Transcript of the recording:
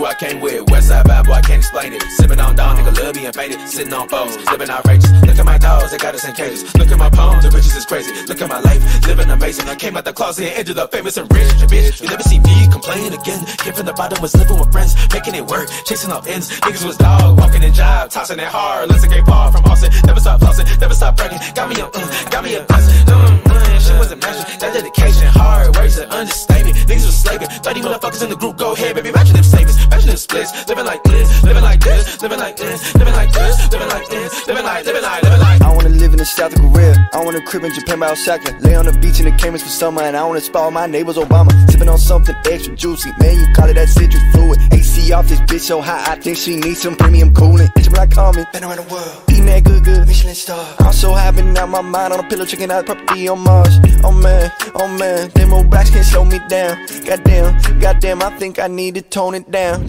crew I came with. Westside vibe, boy, I can't explain it. Sipping on down, nigga, love being faded. Sitting on foes, living outrageous. Look at my dogs, they got us in cages. Look at my poems, the riches is crazy. Look at my life, living amazing. I came out the closet and ended up famous and rich. Bitch, you never see me complain again. Came from the bottom, was living with friends, making it work, chasing off ends. Niggas was dog, walking in job, tossing it hard. Let's get far from Austin. Never stop flossing, never stop bragging. Got me a, mm, got me a blessing. Mm, mm, shit wasn't magic. That dedication, hard work's an understatement. Niggas was slaving. 30 motherfuckers in the group, go ahead, baby. Imagine them savings, imagine them splits. Living like this, living like this, living like this, living like this, living like this, living like, living like, living like. I wanna live in the south of Korea. I want a crib in Japan by Osaka. Lay on the beach in the Caymans for summer, and I wanna spoil my neighbors Obama. Sipping on something extra juicy, man. You call it that citrus fluid. Off this bitch so hot, I think she needs some premium cooling. Bitch, like Carmen, been around the world, eating that good, good Michelin star. I'm so high, been out my mind on a pillow, checking out property on Mars. Oh man, oh man, them old blacks can't slow me down. Goddamn, goddamn, I think I need to tone it down.